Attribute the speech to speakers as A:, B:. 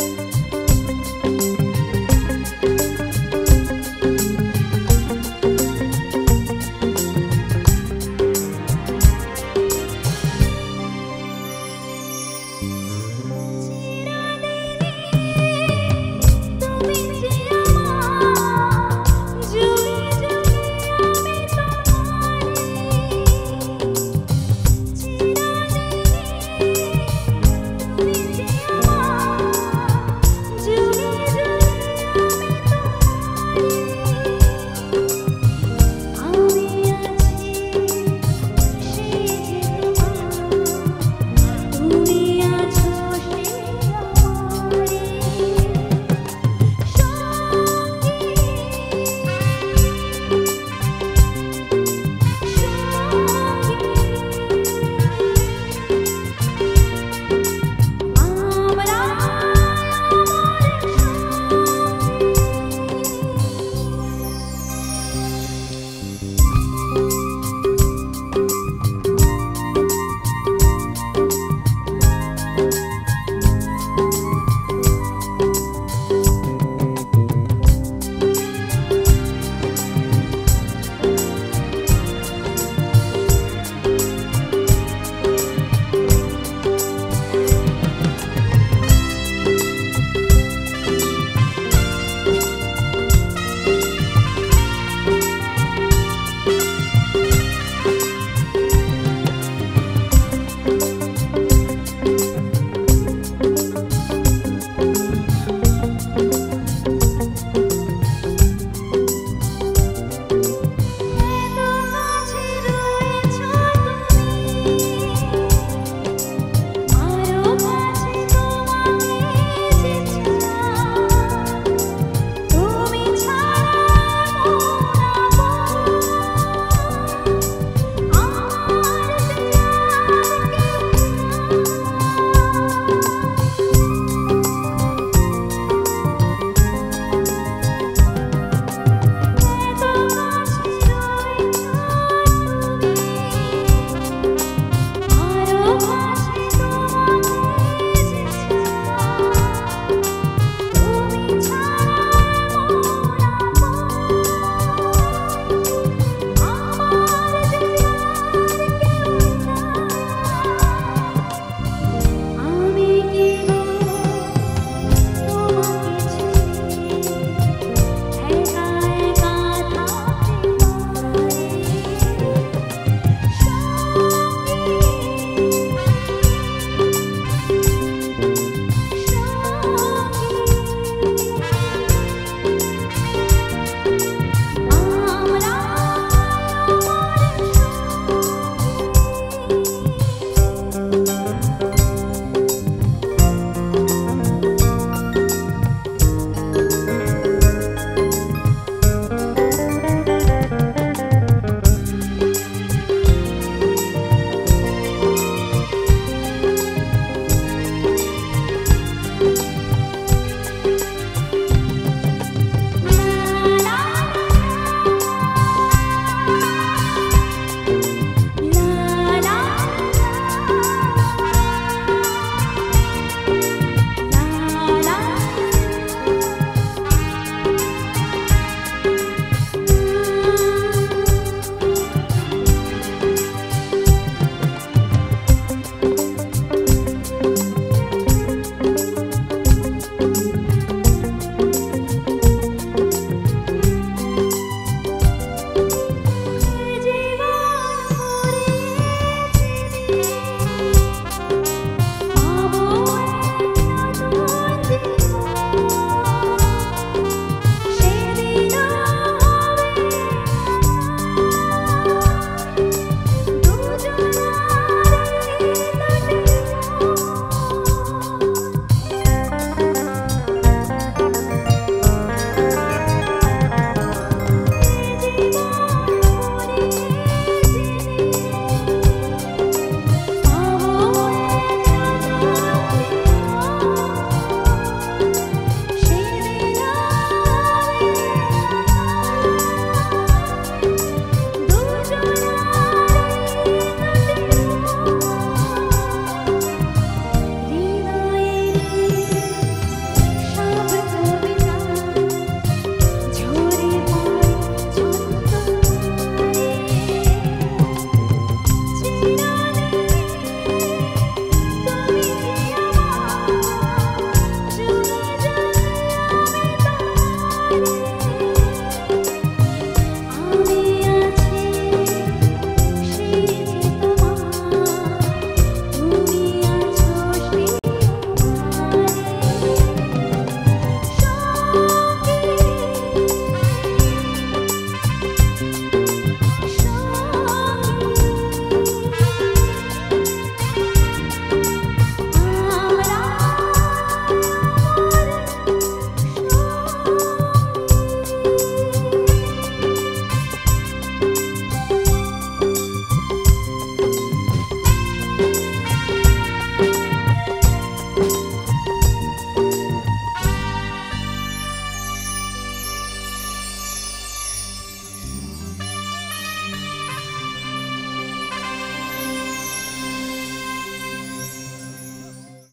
A: you